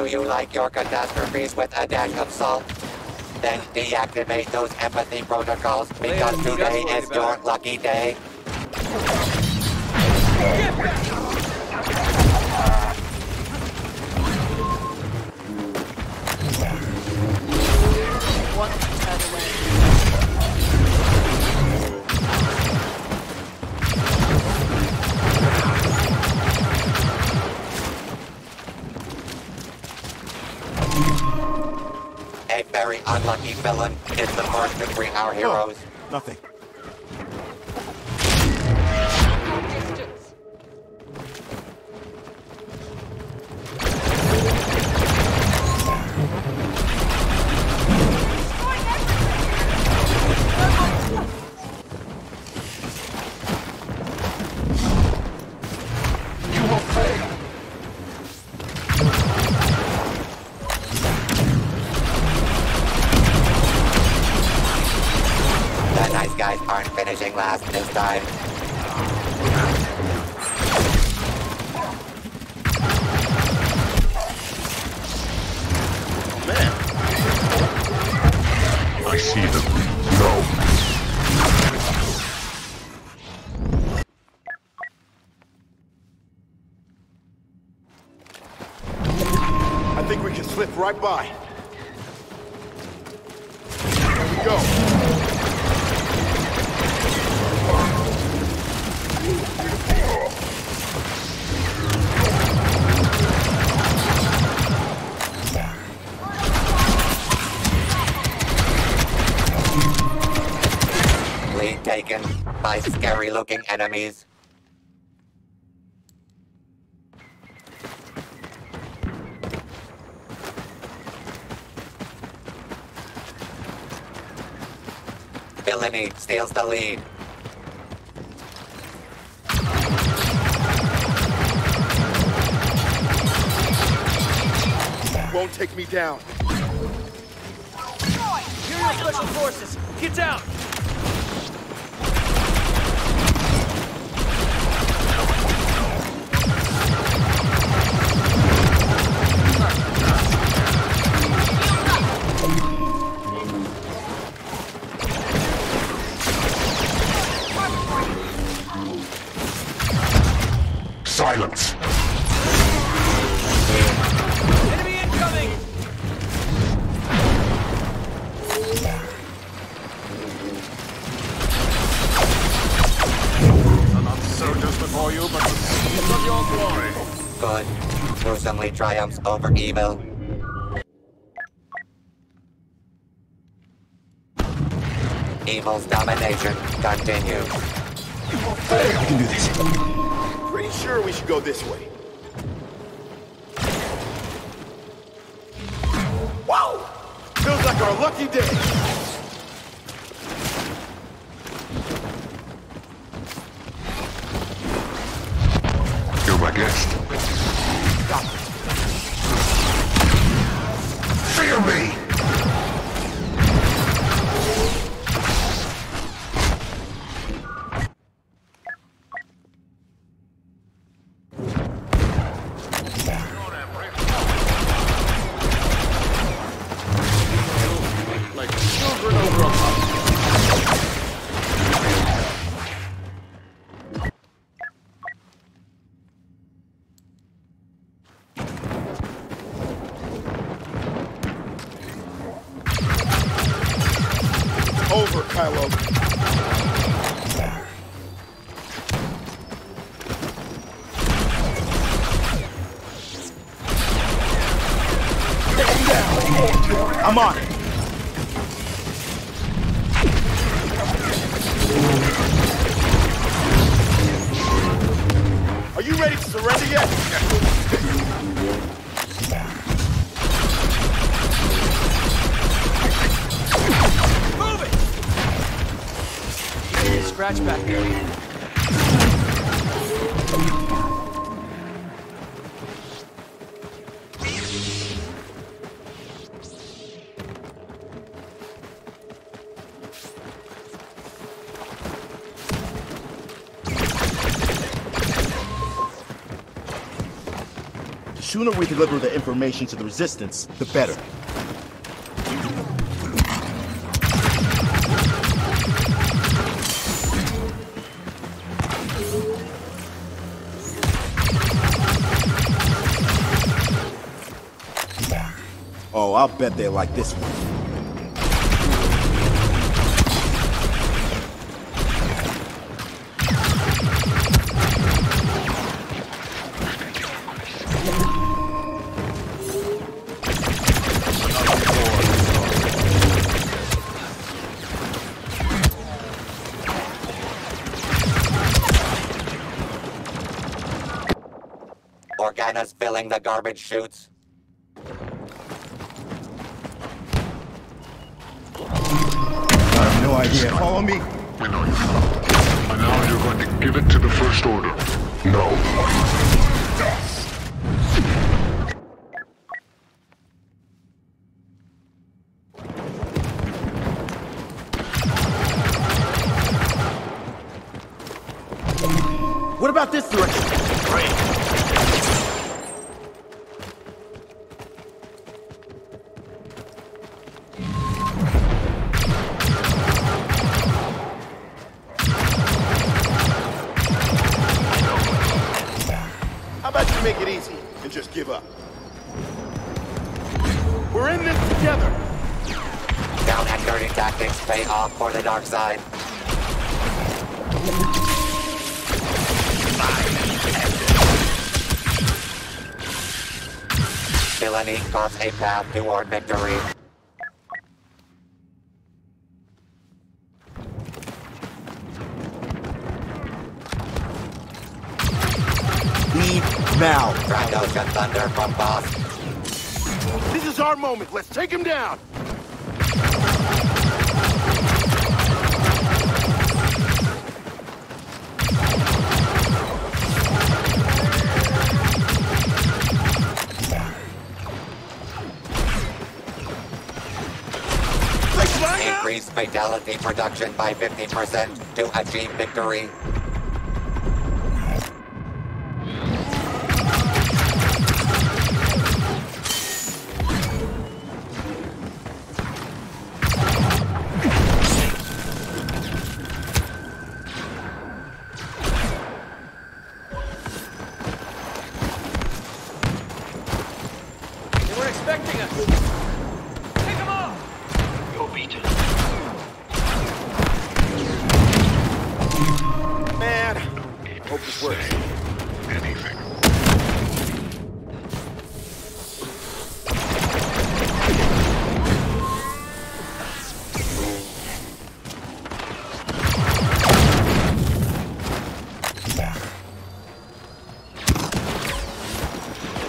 Do you like your catastrophes with a dash of salt? Then deactivate those empathy protocols because today is your lucky day. Villain is the first to free our heroes. Oh, Nothing. Last this time. I see them. No. I think we can slip right by. Lead taken by scary looking enemies. Villainy steals the lead. Won't take me down. Special Forces, get down! Of your glory. Good gruesomely triumphs over evil. Evil's domination continues. I can do this. Pretty sure we should go this way. Wow! Feels like our lucky day. My guest. Fear me! Over, Kylo. I'm on it. Scratch back there. sooner we deliver the information to the Resistance, the better. Oh, I'll bet they like this one. Organa's filling the garbage chutes. No idea. Follow me. We know you. And now you're going to give it to the First Order. No. What about this direction? Tactics pay for the dark side. Villainy carves a path toward victory. Leave now. Drago's got thunder from boss. This is our moment. Let's take him down. Increase fatality production by 50% to achieve victory. Hope this works. Anything.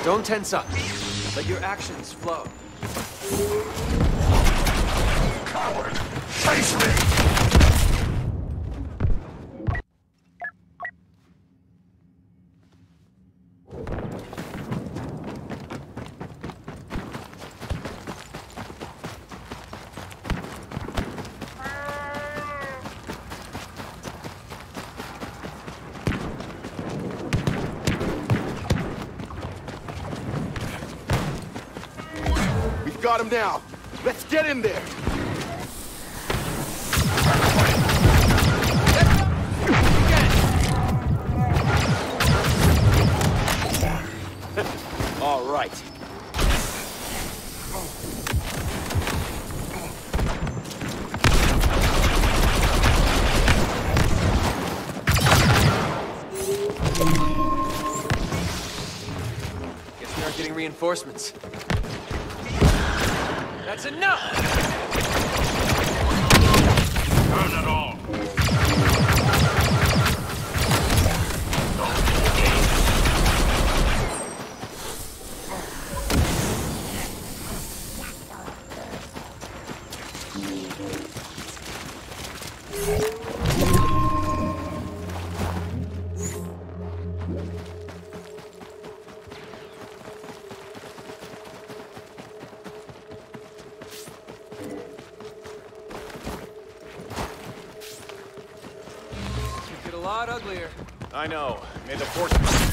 Don't tense up. Let your actions flow. Got him now. Let's get in there. All right. Guess we aren't getting reinforcements. That's enough! Burn it all. Could I know. May the force.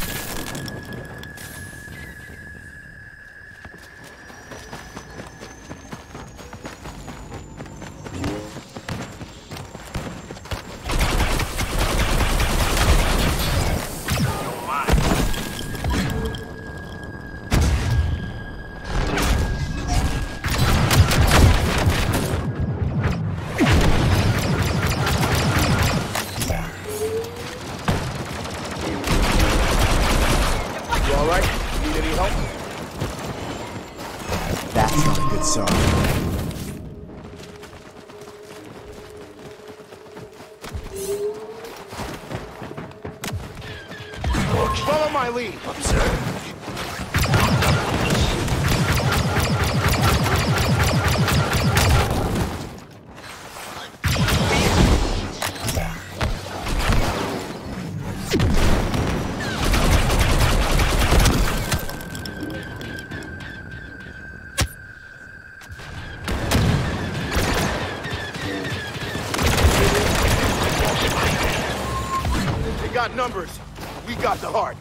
Follow my lead. They We got the heart.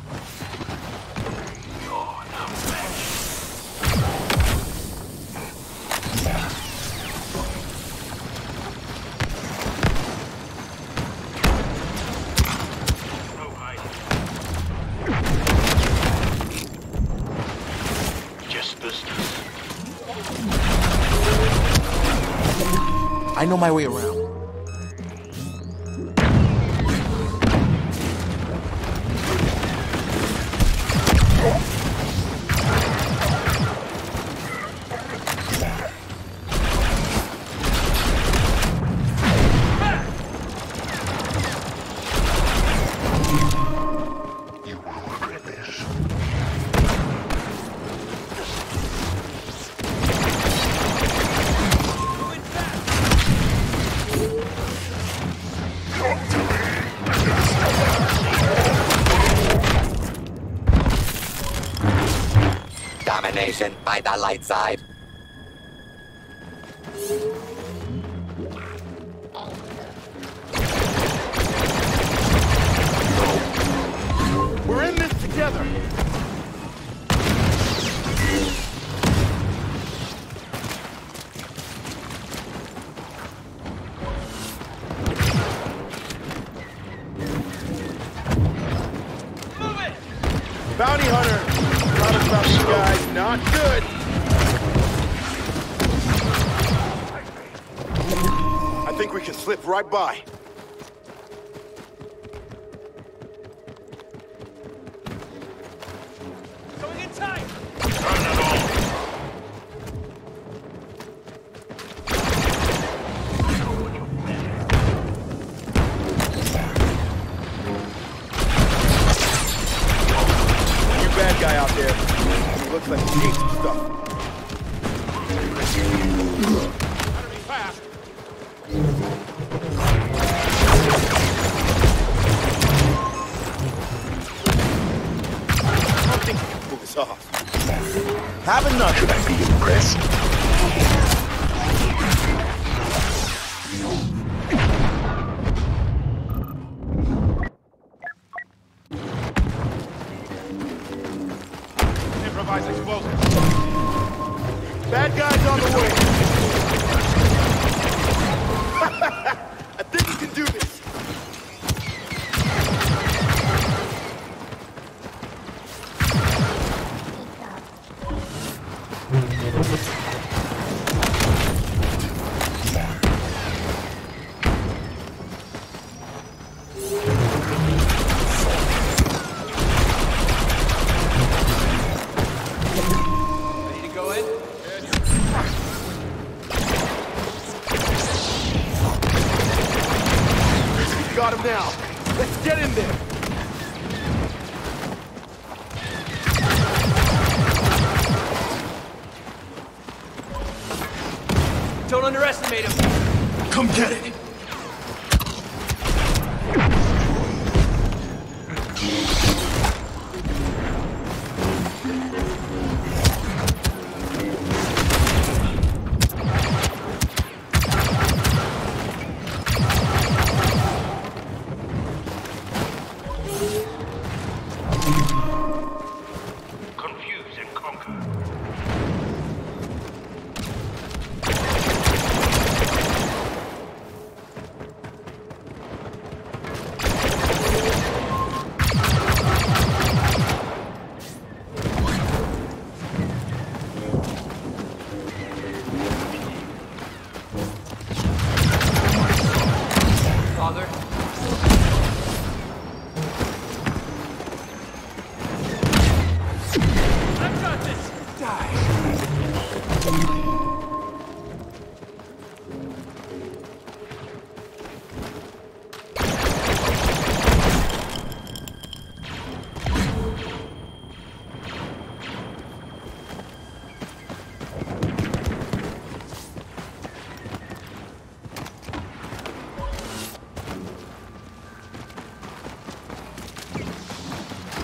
Just business. I know my way around. Domination by the light side. We're in this together. Bounty hunter. About you guys. Not good. I think we can slip right by. Have enough. Should I be impressed? Don't underestimate him. Come get it.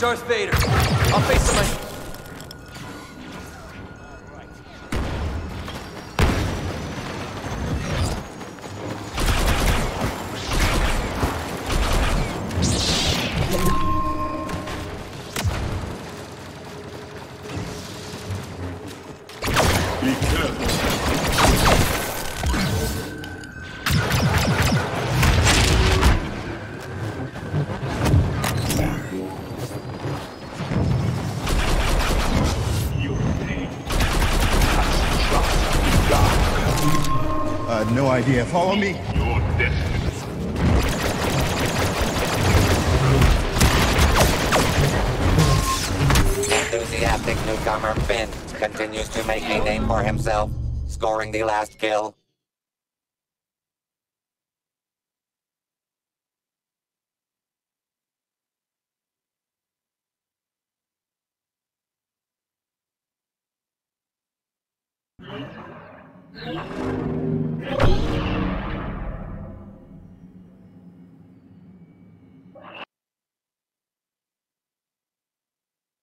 Darth Vader. I'll face him. my- idea. Follow me. Your destiny. Enthusiastic newcomer Finn continues to make a name for himself, scoring the last kill.